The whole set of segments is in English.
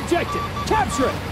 the objective. Capture it.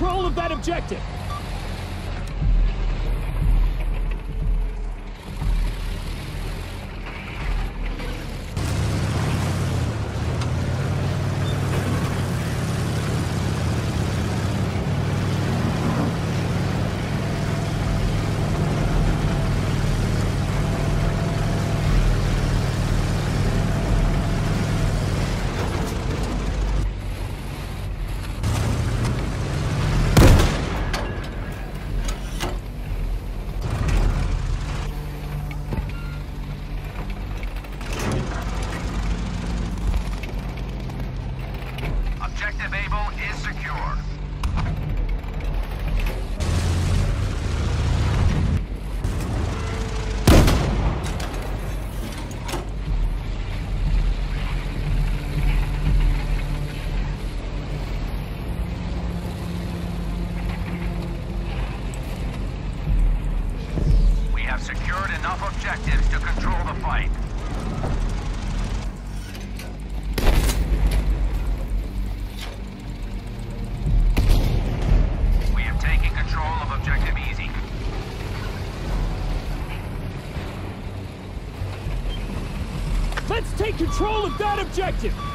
control of that objective. Active Able is secure. control of that objective!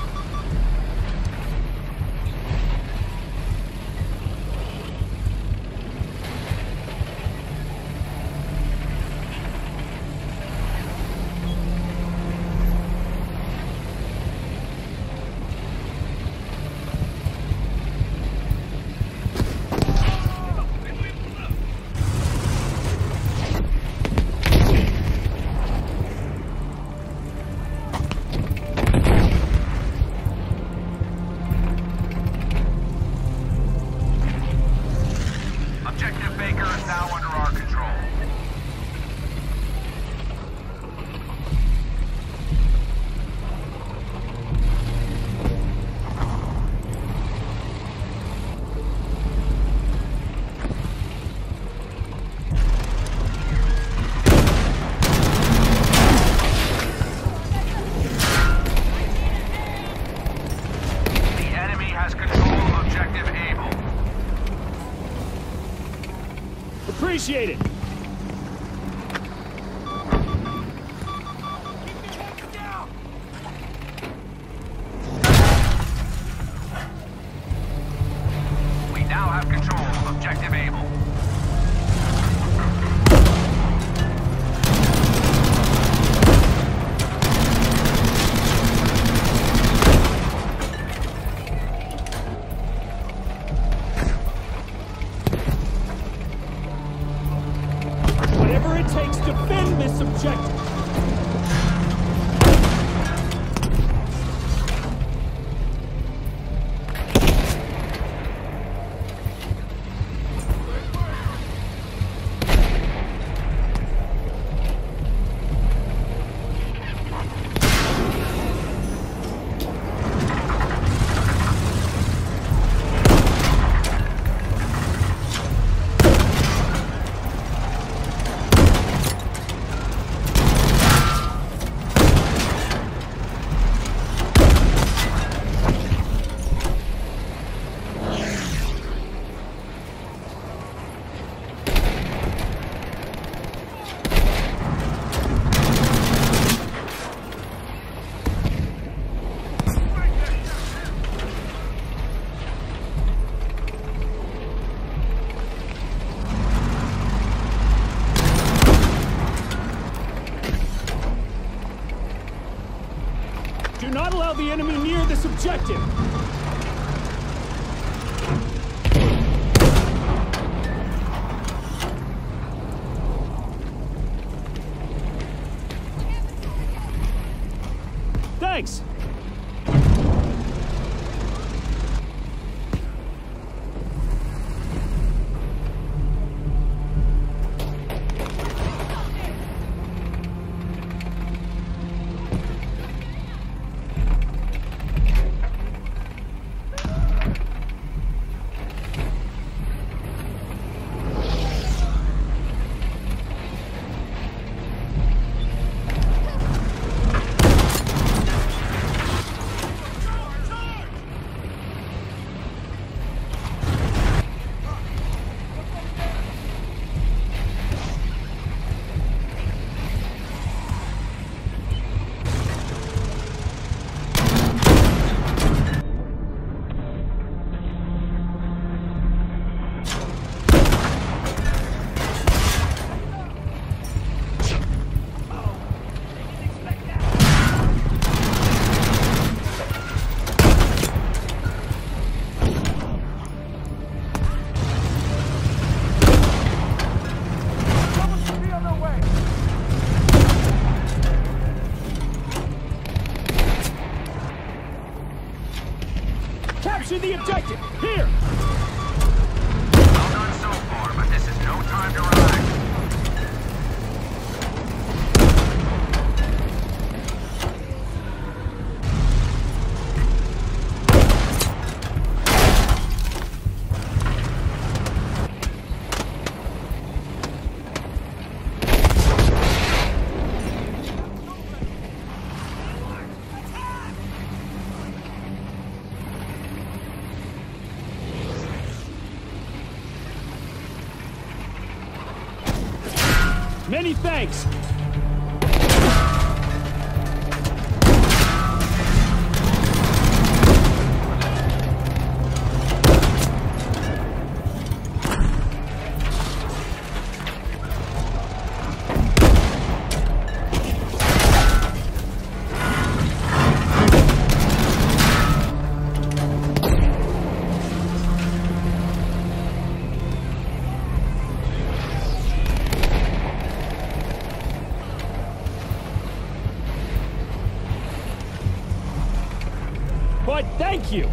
Appreciate it. defend this objective. allow the enemy near this objective! Thanks! Take it! Here! Thanks. But thank you.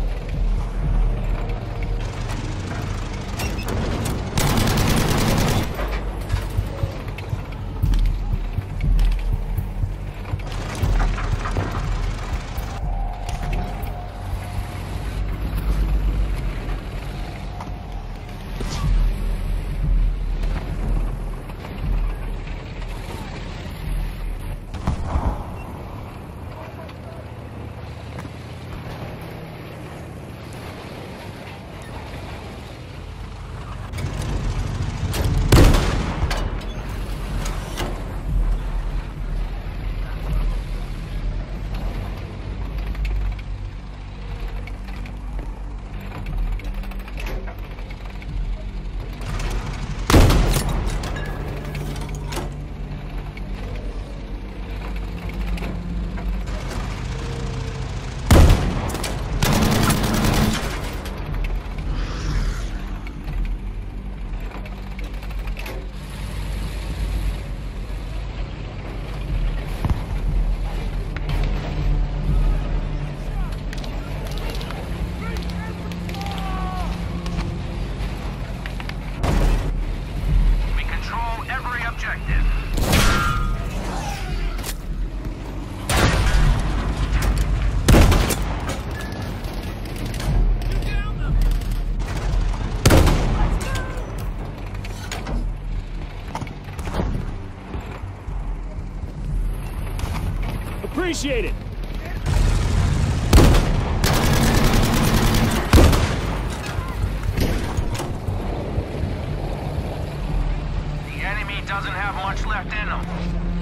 It. The enemy doesn't have much left in them.